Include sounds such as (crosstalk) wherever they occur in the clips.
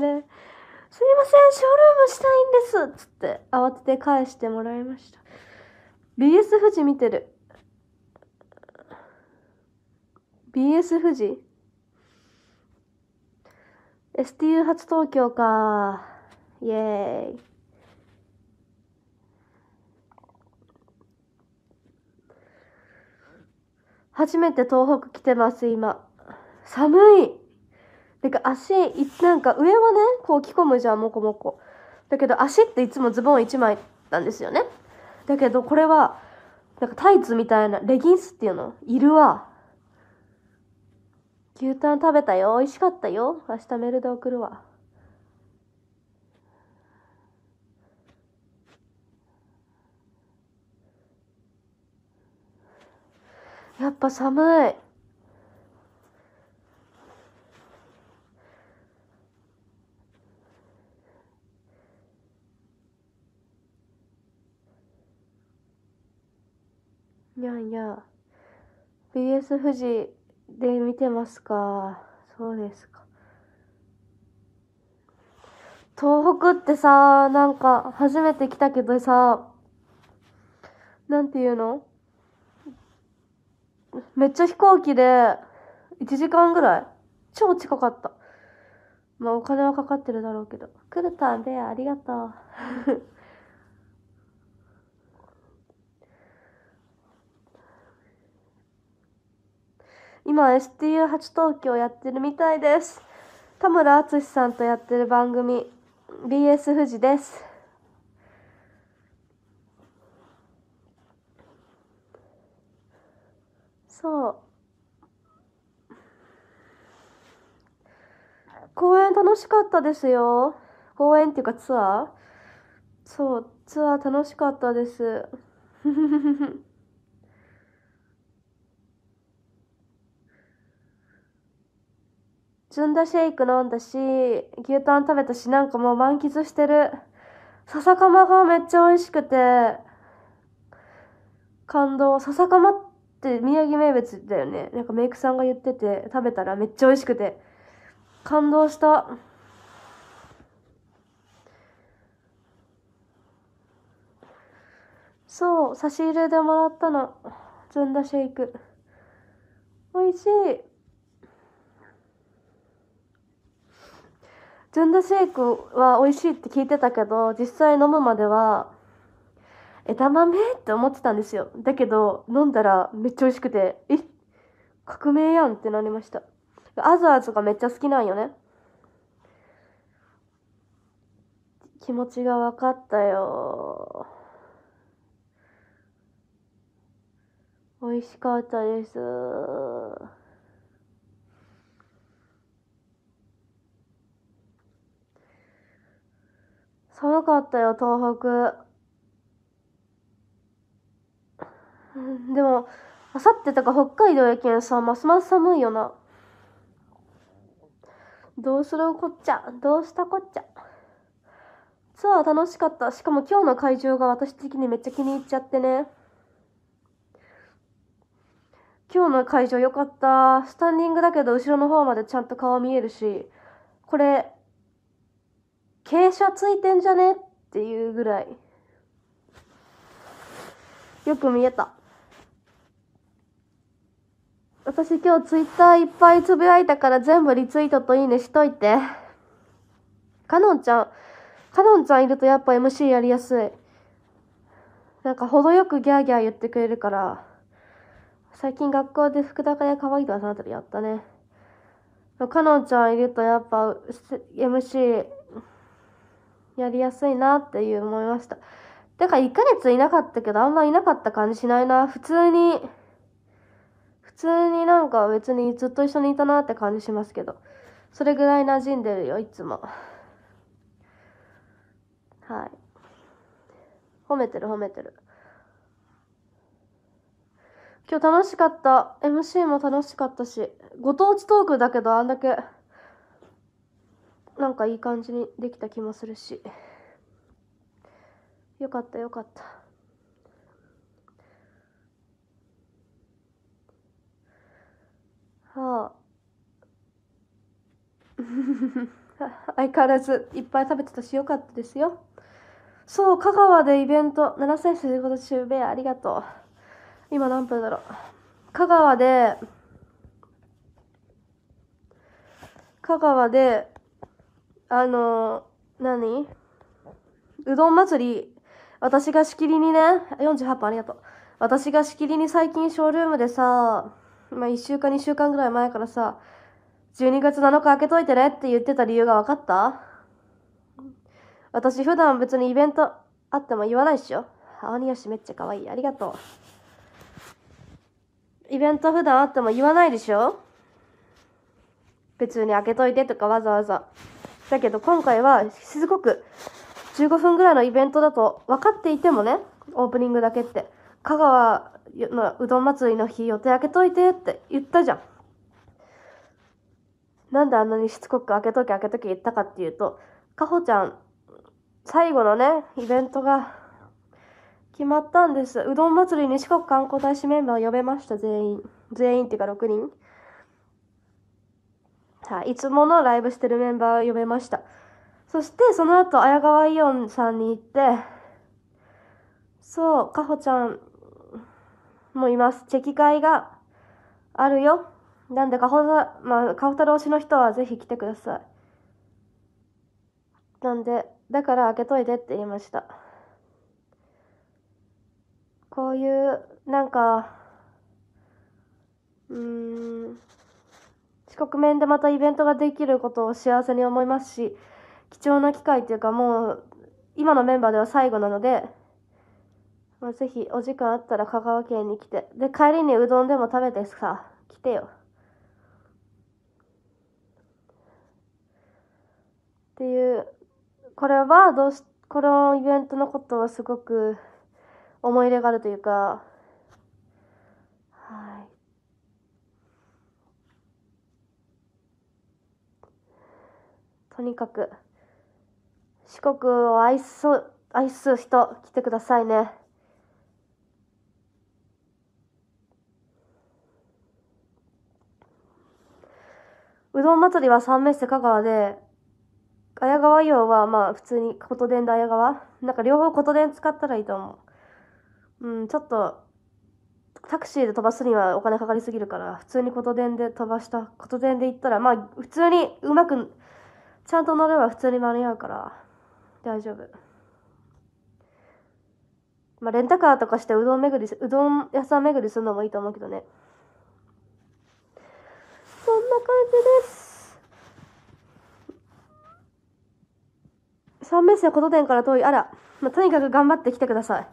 ですいません、ショールームしたいんですっつって慌てて返してもらいました。BS 富士見てる。BS 富士 ?STU 初東京か。イェーイ。初めて東北来てます、今。寒い。てか足、なんか上はね、こう着込むじゃん、もこもこ。だけど足っていつもズボン1枚なんですよね。だけどこれは、なんかタイツみたいな、レギンスっていうの？いるわ。牛タン食べたよ。美味しかったよ。明日メールで送るわ。やっぱ寒い。いやいや、BS 富士で見てますか？そうですか。東北ってさ、なんか初めて来たけどさ、なんていうの？めっちゃ飛行機で1時間ぐらい？超近かった。まあお金はかかってるだろうけど。来るたんでありがとう。今 STU8 東京やってるみたいです。田村淳さんとやってる番組 BS 富士です。そう。公演楽しかったですよ。公演っていうかツアー？そう、ツアー楽しかったです。(laughs) ずんだシェイク飲んだし、牛タン食べたし、なんかもう満喫してる。笹かまがめっちゃ美味しくて、感動。笹かまって宮城名物だよね。なんかメイクさんが言ってて、食べたらめっちゃ美味しくて、感動した。そう、差し入れでもらったの。ずんだシェイク。美味しい。ずんだシェイクは美味しいって聞いてたけど、実際飲むまでは、枝豆って思ってたんですよ。だけど、飲んだらめっちゃ美味しくて、え革命やんってなりました。アザーズがめっちゃ好きなんよね。気持ちが分かったよ。美味しかったです。寒かったよ、東北。でも、あさってとか北海道やけんさ、ますます寒いよな。どうするこっちゃ、どうしたこっちゃ？ツアー楽しかった。しかも今日の会場が私的にめっちゃ気に入っちゃってね。今日の会場良かった。スタンディングだけど後ろの方までちゃんと顔見えるし、これ、傾斜ついてんじゃね？っていうぐらい。よく見えた。私今日ツイッターいっぱいつぶやいたから全部リツイートといいねしといて。かのんちゃん、かのんちゃんいるとやっぱ MC やりやすい。なんか程よくギャーギャー言ってくれるから。最近学校で福高屋可愛いと遊んだりやったね。かのんちゃんいるとやっぱ MC やりやすいなっていう思いました。てか、1ヶ月いなかったけど、あんまいなかった感じしないな。普通に、普通になんか別にずっと一緒にいたなって感じしますけど。それぐらい馴染んでるよ、いつも。はい。褒めてる褒めてる。今日楽しかった。MC も楽しかったし。ご当地トークだけどあんだけなんかいい感じにできた気もするしよかったよかったはあ (laughs) 相変わらずいっぱい食べてたしよかったですよ。そう、香川でイベント、7選手仕事中、ベアありがとう。今何分だろう。香川で、香川で、あの、何？うどん祭り、私がしきりにね、48分ありがとう。私がしきりに最近ショールームでさ、まあ1週間2週間ぐらい前からさ、12月7日開けといてねって言ってた理由が分かった？私普段別にイベントあっても言わないっしょ青によしめっちゃ可愛い。ありがとう。イベント普段あっても言わないでしょ？別に開けといてとかわざわざ。だけど今回はしつこく15分ぐらいのイベントだと分かっていてもね、オープニングだけって。香川のうどん祭りの日予定開けといてって言ったじゃん。なんであんなにしつこく開けとき開けとき言ったかっていうと、かほちゃん、最後のね、イベントが決まったんです。うどん祭りに四国観光大使メンバーを呼べました、全員。全員っていうか6人。はい、いつものライブしてるメンバーを呼べました。そして、その後、綾川イオンさんに行って、そう、かほちゃんもいます。チェキ会があるよ。なんで、かほた、まあ、かほたろ推しの人はぜひ来てください。なんで、だから開けといてって言いました。こういう、なんか、うーん、四国面でまたイベントができることを幸せに思いますし、貴重な機会っていうかもう、今のメンバーでは最後なので、まあ、ぜひお時間あったら香川県に来て、で、帰りにうどんでも食べてさ、来てよ。っていう、これはどうし、このイベントのことはすごく思い入れがあるというか、とにかく、四国を愛す、愛す人、来てくださいね。うどん祭りは三名瀬香川で、綾川用はまあ普通に琴電で綾川なんか両方琴電使ったらいいと思う。うん、ちょっと、タクシーで飛ばすにはお金かかりすぎるから、普通に琴電で飛ばした、琴電で行ったら、まあ普通にうまく、ちゃんと乗れば普通に間に合うから、大丈夫。まあレンタカーとかしてうどん巡り、うどん屋さん巡りするのもいいと思うけどね。そんな感じです。三名線こと店から遠い。あら、まあ、とにかく頑張ってきてください。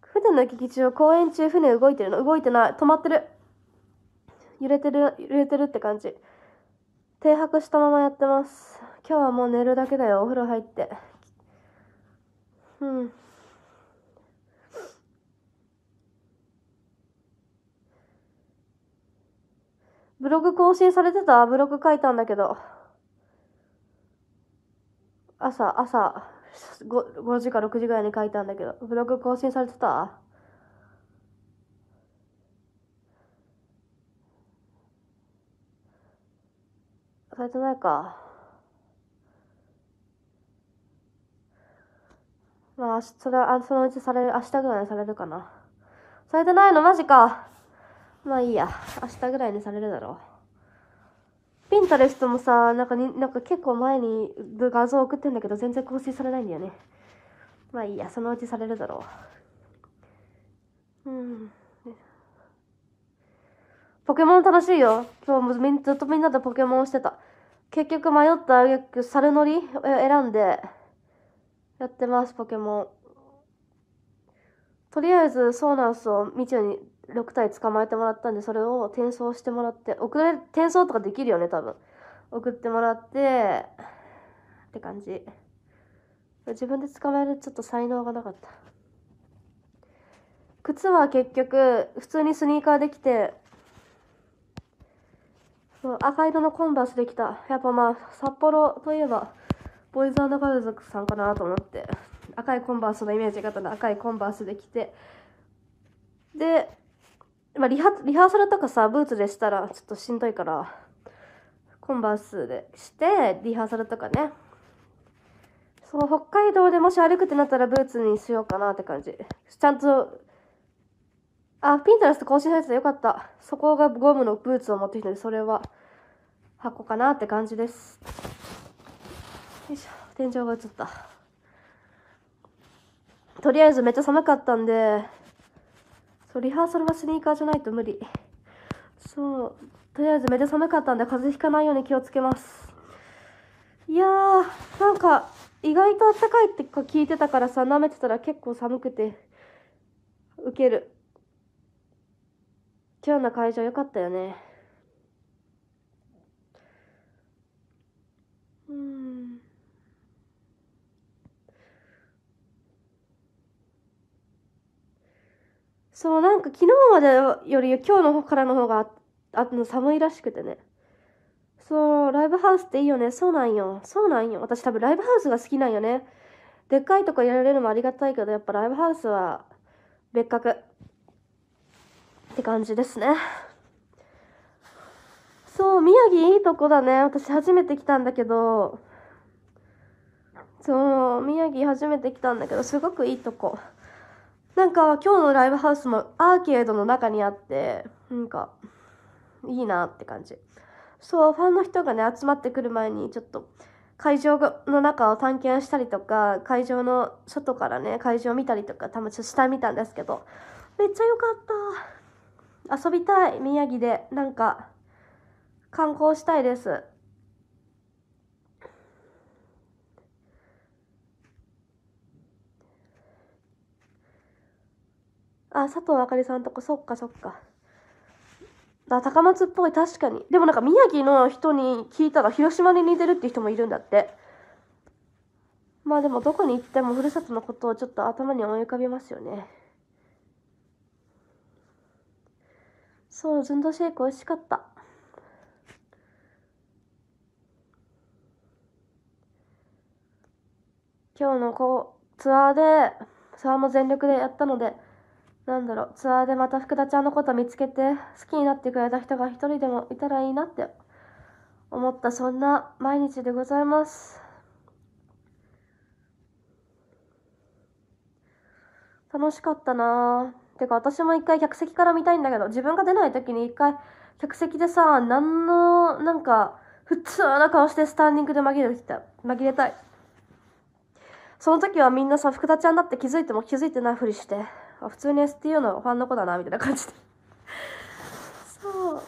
船の行き中、公演中船動いてるの動いてない。止まってる。揺れてる、揺れてるって感じ。停泊したままやってます。今日はもう寝るだけだよ。お風呂入って。うん。ブログ更新されてた？ブログ書いたんだけど。朝、朝5、5時か6時ぐらいに書いたんだけど、ブログ更新されてた？されてないか。まあ、それは、あそのうちされる、明日ぐらいにされるかな。されてないの？マジか。まあいいや。明日ぐらいにされるだろう。ピンタレストもさ、なんかに、なんか結構前に画像送ってんだけど、全然更新されないんだよね。まあいいや、そのうちされるだろう。うん。ポケモン楽しいよ。今日もずっとみんなでポケモンしてた。結局迷ったあげく、猿乗り選んで、やってます、ポケモン。とりあえず、ソーナンスをみちゅに6体捕まえてもらったんで、それを転送してもらって、送れ、転送とかできるよね、多分。送ってもらって、って感じ。自分で捕まえるちょっと才能がなかった。靴は結局、普通にスニーカーできて、そう、赤色のコンバースできた。やっぱまあ、札幌といえば、ボーイズガールズさんかなと思って、赤いコンバースのイメージがあったので赤いコンバースできて、で、まあリハ、リハーサルとかさ、ブーツでしたらちょっとしんどいから、コンバースでして、リハーサルとかね。そう、北海道でもし歩くってなったらブーツにしようかなって感じ。ちゃんと、あ、ピンタレスト更新されててよかった。そこがゴムのブーツを持ってきたので、それは箱かなって感じです。よいしょ、天井が映った。とりあえずめっちゃ寒かったんで、そう、リハーサルはスニーカーじゃないと無理。そう、とりあえずめっちゃ寒かったんで、風邪ひかないように気をつけます。いやー、なんか、意外と暖かいってか聞いてたからさ、舐めてたら結構寒くて、ウケる。今日の会場良かったよね。うん。そう、なんか昨日までより今日の方からの方がああの寒いらしくてね。そう、ライブハウスっていいよね。そうなんよ。そうなんよ。私多分ライブハウスが好きなんよね。でっかいとこやられるのもありがたいけど、やっぱライブハウスは別格って感じですね。そう、宮城いいとこだね。私初めて来たんだけど、そう、宮城初めて来たんだけど、すごくいいとこ。なんか今日のライブハウスもアーケードの中にあって、なんか、いいなって感じ。そう、ファンの人がね、集まってくる前に、ちょっと、会場の中を探検したりとか、会場の外からね、会場を見たりとか、多分ちょっと下見たんですけど、めっちゃ良かった。遊びたい、宮城で。なんか、観光したいです。あ、佐藤あかりさんとこ、そっかそっか。だ高松っぽい、確かに。でもなんか宮城の人に聞いたら広島に似てるって人もいるんだって。まあでもどこに行ってもふるさとのことをちょっと頭に思い浮かびますよね。そう、ずんどシェイク美味しかった。今日のこう、ツアーで、ツアーも全力でやったので、なんだろう、ツアーでまた福田ちゃんのこと見つけて、好きになってくれた人が一人でもいたらいいなって思った、そんな毎日でございます。楽しかったなぁ。てか私も一回客席から見たいんだけど、自分が出ない時に一回客席でさ、なんの、なんか、普通な顔してスタンディングで紛れてきた。紛れたい。その時はみんなさ、福田ちゃんだって気づいても気づいてないふりして、あ普通に STU のファンの子だな、みたいな感じで。(laughs) そう。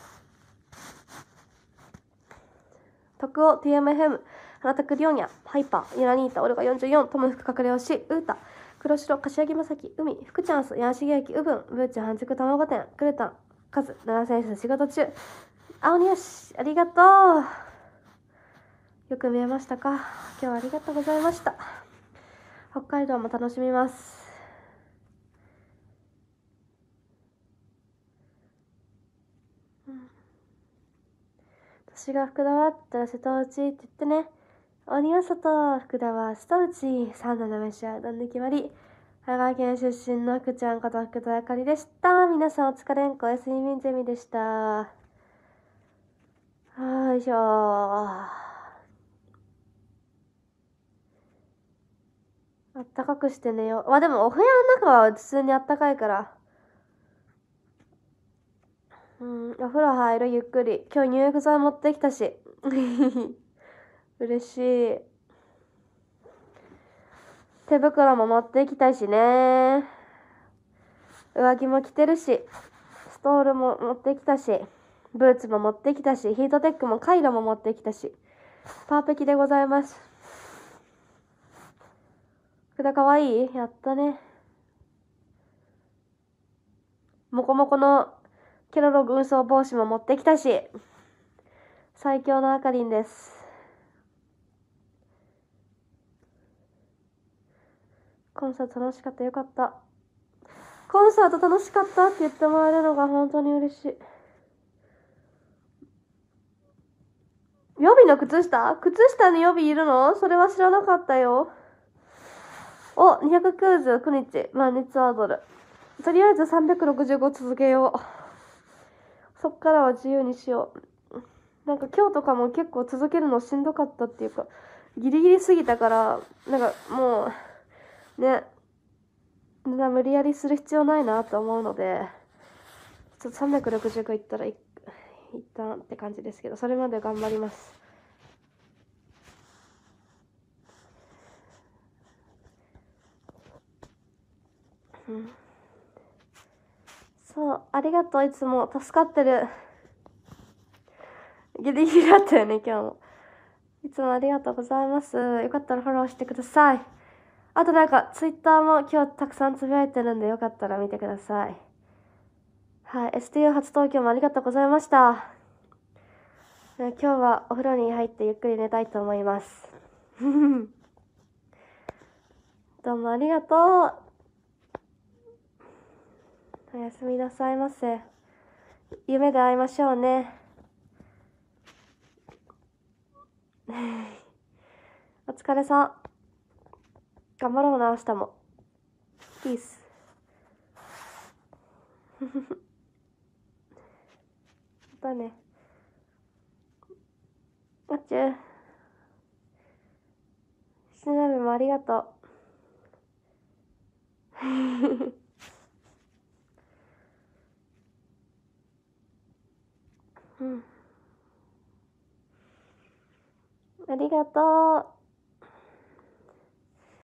徳尾、TMFM、原田クリオニャ、ハイパー、ユナニータ、オルガ44、トムフク隠れ推し、ウータ、黒白、柏木正樹、海、福チャンス、ヤンシゲユキ、ウブ、ーチ、半熟卵店、クルタン、カズ、奈良選手仕事中、青鬼よし、ありがとう。よく見えましたか？今日はありがとうございました。北海道も楽しみます。うん私が福田はって言ったら瀬戸内って言ってね。鬼は外、福田は瀬戸内、三度の飯はどんで決まり。香川県出身の福ちゃんこと福田あかりでした。皆さんお疲れんこ、睡眠ゼミでした。よいしょあったかくして寝よう。まあでもお部屋の中は普通にあったかいから。うん、お風呂入るゆっくり。今日入浴剤持ってきたし。嬉しい。手袋も持ってきたしね。上着も着てるし。ストールも持ってきたし。ブーツも持ってきたし。ヒートテックもカイロも持ってきたし。パーペキでございます。福田かわいい？やったね。もこもこのケロロ軍曹帽子も持ってきたし。最強のあかりんです。ンサート楽しかったよかった。コンサート楽しかったって言ってもらえるのが本当に嬉しい。予備の靴下？靴下に予備いるの？それは知らなかったよ。お、299日、毎日アドル。とりあえず365続けよう。そっからは自由にしよう。なんか今日とかも結構続けるのしんどかったっていうか、ギリギリ過ぎたから、なんかもう、ね、無理やりする必要ないなと思うので、ちょっと365いったら一旦って感じですけど、それまで頑張ります。うん。そう、ありがとう、いつも。助かってる。ギリギリだったよね、今日も。いつもありがとうございます。よかったらフォローしてください。あとなんか、ツイッターも今日たくさんつぶやいてるんで、よかったら見てください。はい、STU 初東京もありがとうございました。今日はお風呂に入ってゆっくり寝たいと思います。(laughs) どうもありがとう。おやすみなさいませ。夢で会いましょうね。(laughs) お疲れさん。頑張ろうな、明日も。ピース。(laughs) またね。あっちゅう。しなべもありがとう。(laughs) うん。ありがとう。